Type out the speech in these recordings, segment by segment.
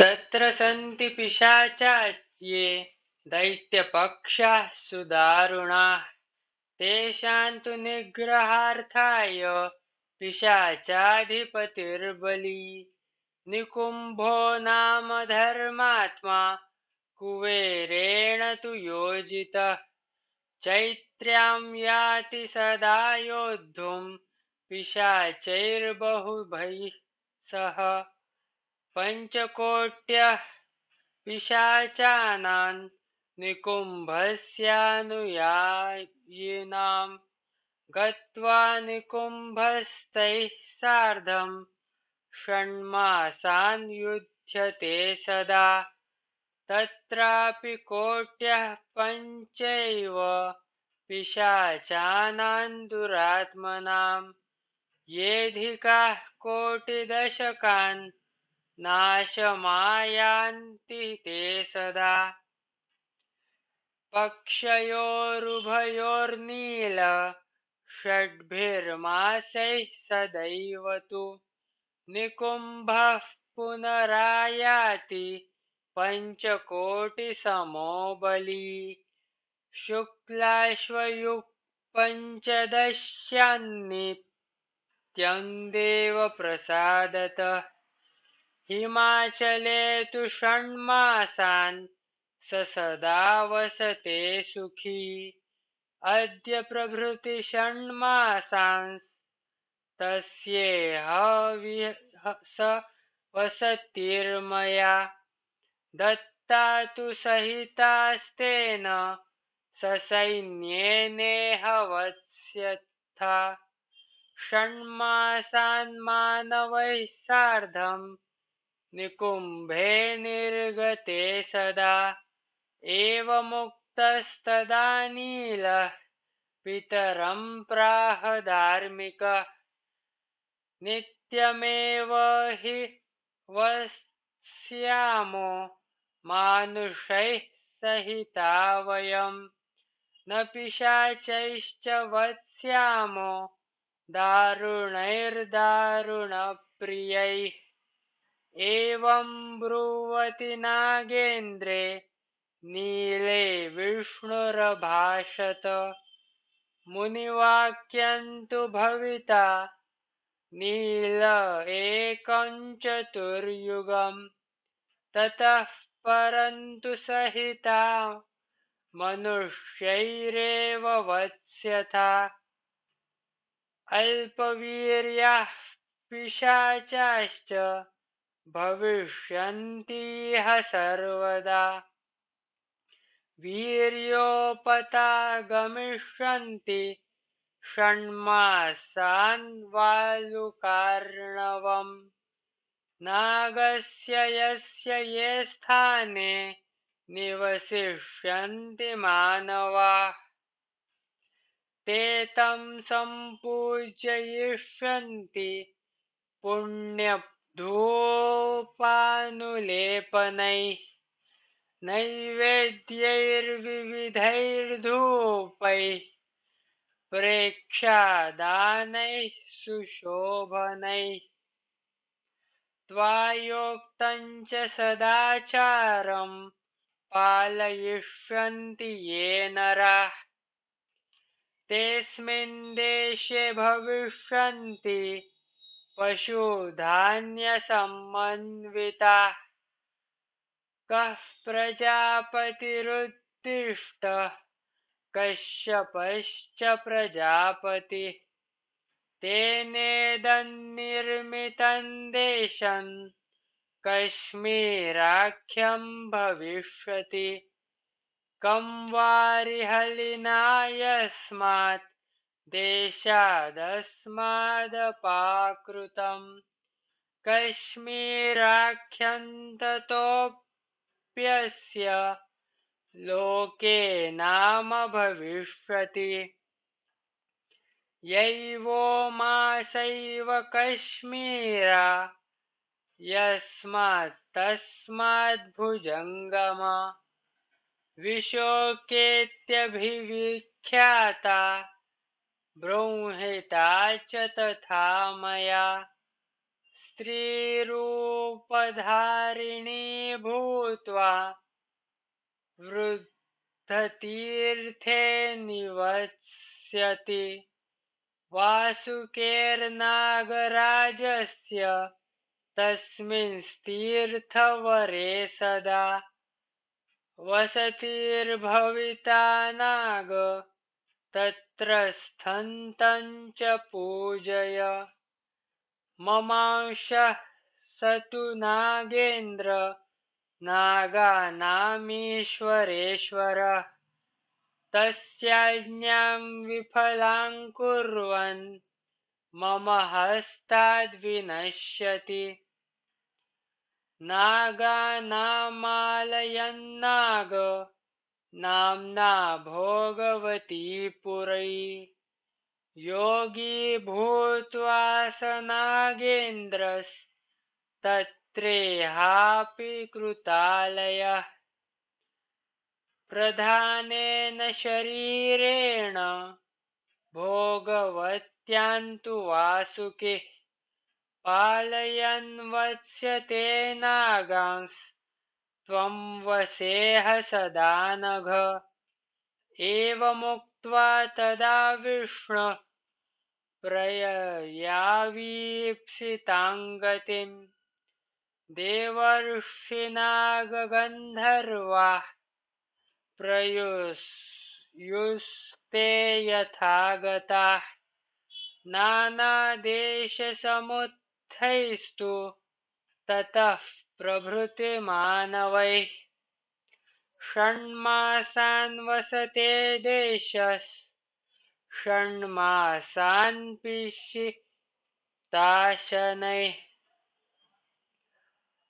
तत्र सन्ति पिशाचा ये दैत्यपक्षाः सुदारुणाः तेषां तु निग्रहार्थाय पिशाचाधिपतिर्बली। निकुम्भो नाम धर्मात्मा कुबेरेण तु योजितः। चैत्र्यां याति सदा योद्धुं पिशाचैर्बहुभिः सह पञ्चकोट्यः पिशाचानां निकुम्भस्यानुयायिनां गत्वा निकुम्भस्तैः सार्धं षण्मासान् युध्यते सदा। तत्रापि कोट्यः पञ्चैव पिशाचानां दुरात्मनां येऽधिकाः कोटिदशकान् नाशमायान्ति ते सदा। पक्षयोरुभयोर्नील षड्भिर्मासैः सदैव तु। निकुम्भः पुनरायाति पञ्चकोटिसमो बली शुक्लाश्वयुक् पञ्चदश्यान्नित्यं देवप्रसादतः हिमाचले तु षण्मासान् स सदा वसते सुखी। अद्य प्रभृति षण्मासांस्तस्येह स वसतिर्मया दत्ता तु सहितास्तेन ससैन्येनेह वत्स्यथा षण्मासान् मानवैः सार्धं निकुम्भे निर्गते सदा एवमुक्तस्तदा नीलः पितरं प्राह धार्मिकः नित्यमेव हि वत्स्यामो मानुषैः सहिता वयं न पिशाचैश्च वत्स्यामो दारुणैर्दारुणप्रियैः एवं ब्रुवति नागेन्द्रे, नीले विष्णुरभाषत। मुनिवाक्यं तु भविता, नील एकं चतुर्युगं। ततः परं तु सहिता, मनुष्यैरेव वत्स्यथा। अल्पवीर्याः पिशाचाश्च भविष्यन्तीह सर्वदा। वीर्योपतागमिष्यन्ति षण्मासान् वालुकार्णवम् नागस्य यस्य ये स्थाने निवसिष्यन्ति मानवाः। ते तं सम्पूजयिष्यन्ति पुण्यधूपानुलेपनैः नैवेद्यैर्विविधैर्धूपैः प्रेक्षादानैः सुशोभनैः च सदाचारं पालयिष्यन्ति ये नराः। तेऽस्मिन् देशे भविष्यन्ति पशुधान्यसमन्विताः कः प्रजापतिरुत्तिष्ठ? कश्यपश्च प्रजापतिः। तेनेदन्निर्मितं देशं कश्मीराख्यं भविष्यति। कं वारिहलिना यस्मात् देशादस्मादपाकृतं कश्मीराख्यं ततोऽप्यस्य लोके नाम भविष्यति। यैवो मासैव कश्मीरा यस्मात्तस्माद्भुजङ्गम। विशोकेत्यभिविख्याता बृंहिता च तथा मया स्त्रीरूपमनुस्मृत्या रूपधारिणी भूत्वा वृद्धतीर्थे निवस्यति। वासुकेर्नागराजस्य तस्मिंस्तीर्थवरे सदा वसतिर्भविता नाग तत्र स्थन्तं च पूजय। ममांशः स तु नागेन्द्र नागानामीश्वरेश्वरः। तस्याज्ञां विफलां कुर्वन् मम हस्ताद्विनश्यति नागानामालयन्नाग नाम्ना भोगवती पुरै। योगी भूत्वा स नागेन्द्रस्तत्रेहापि कृतालयः। प्रधानेन शरीरेण भोगवत्यान्तु वासुके पालयन् वत्स्यते नागांस्त्वं वसेह सदा नघ। एवमुक्त्वा तदा विष्णुः प्रययावीप्सितां गतिम् देवर्षिनागगन्धर्वाः प्रयुयुस्ते यथा गताः नानादेशसमुत्थैस्तु ततः प्रभृतिमानवैः षण्मासान् वसते देशस् षण्मासान् पिशिताशनैः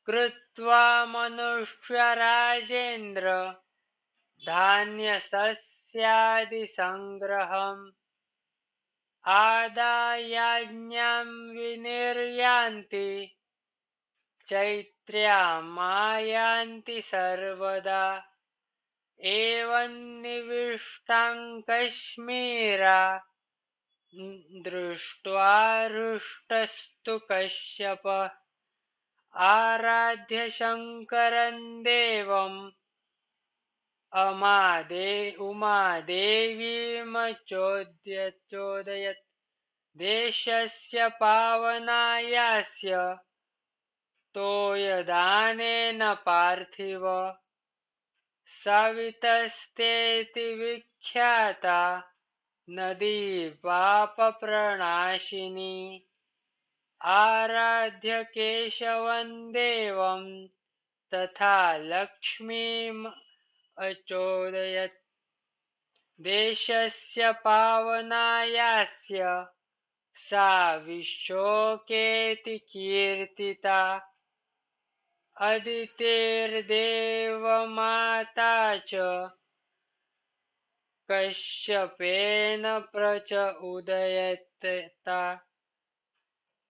कृत्वा मनुष्यराजेन्द्र धान्यसस्यादिसङ्ग्रहम् आदायाज्ञां विनिर्यान्ति चैत्र्यामायान्ति सर्वदा। एवं निविष्टां कश्मीरा दृष्ट्वा हृष्टस्तु कश्यप। आराध्य शङ्करं देवम्। उमादेवीमचोदयत् देशस्य पावनायास्य तोयदानेन पार्थिव। सवितस्तेति विख्याता नदी पापप्रणाशिनी। आराध्य केशवं देवं तथा लक्ष्मीम् अचोदयत्। देशस्य पावनायास्य सा विशोकेति कीर्तिता अदितेर्देवमाता च कश्यपेन प्रच उदयत्ता।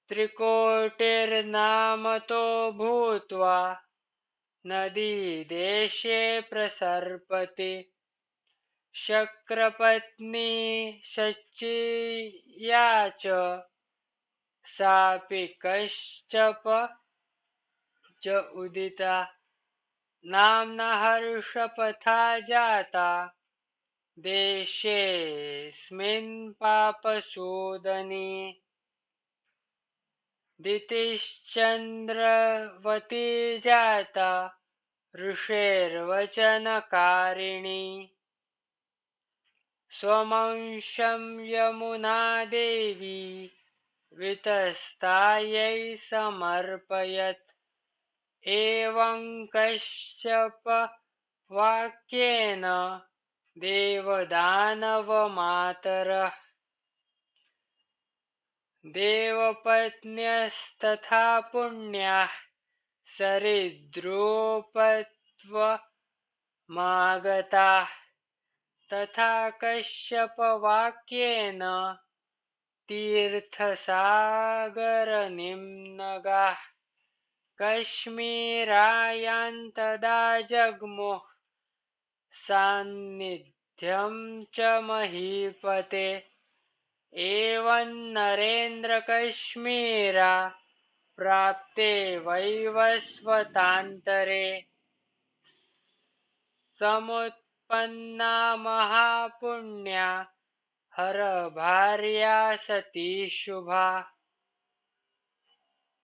त्रिकोटिर्नामतो भूत्वा नदीदेशे प्रसर्पति। शक्रपत्नी शच्या च सापि कश्यप च उदिता। नाम्ना हर्षपथा जाता। देशेऽस्मिन् पापसूदनी दितिश्चन्द्रवती जाता। ऋषेर्वचनकारिणी। स्वमंशं यमुनादेवी वितस्तायै समर्पयत् एवं कश्यपवाक्येन देवदानवमातरः। देवपत्न्यस्तथा पुण्याः सरिद्रोपत्वमागताः। तथा कश्यपवाक्येन तीर्थसागरनिम्नगाः। कश्मीरायान्तदा जग्मुः सान्निध्यं च महीपते। एवं नरेन्द्रकश्मीरा प्राप्ते वैवस्वतान्तरे समुत्पन्ना महापुण्या हरभार्या सती शुभा।